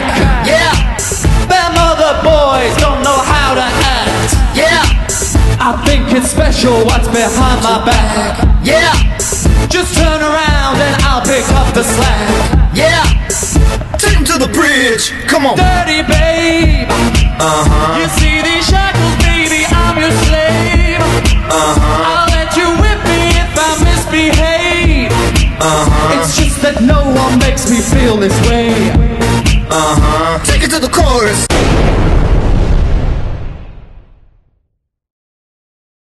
back. Yeah, them other boys don't know how to act. Yeah, I think it's special what's behind my back. Yeah, just turn around and I'll pick up the slack. Yeah, take him to the bridge. Come on, dirty babe. Uh huh. You see these shackles, baby? I'm your slave. Uh huh. I'll let you whip me if I misbehave. Uh huh. It's just that no one makes me feel this way. Uh huh. Take it to the chorus.